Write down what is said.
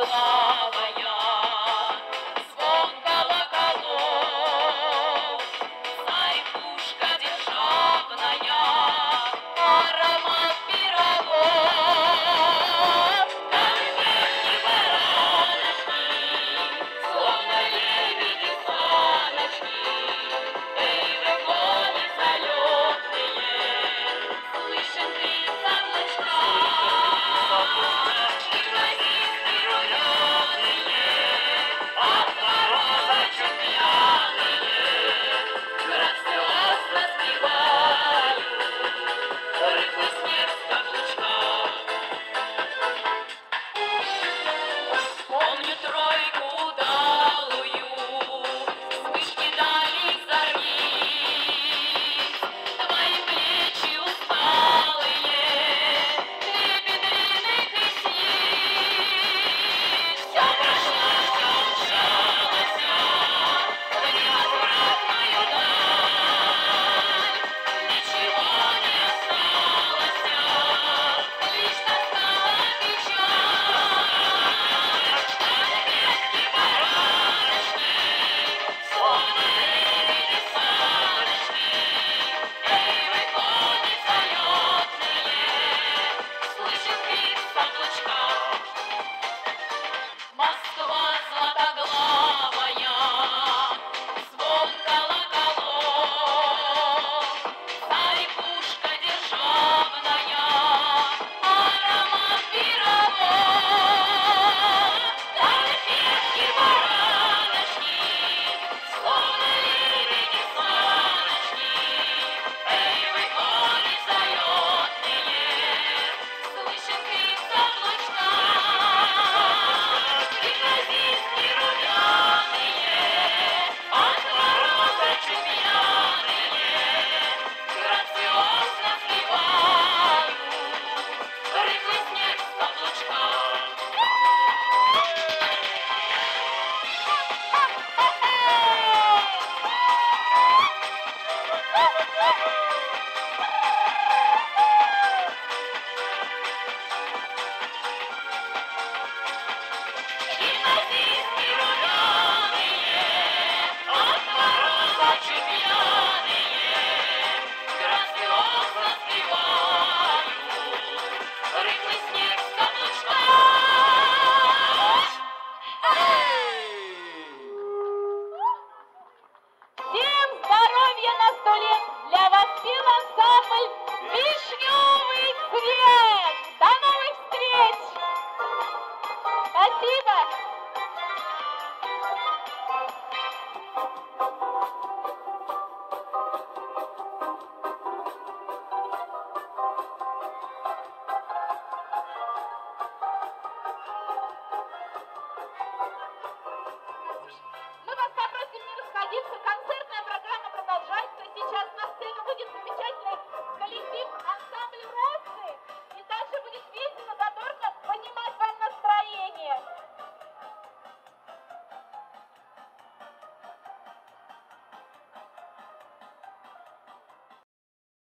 the «Вишневый цвет». До новых встреч! Спасибо!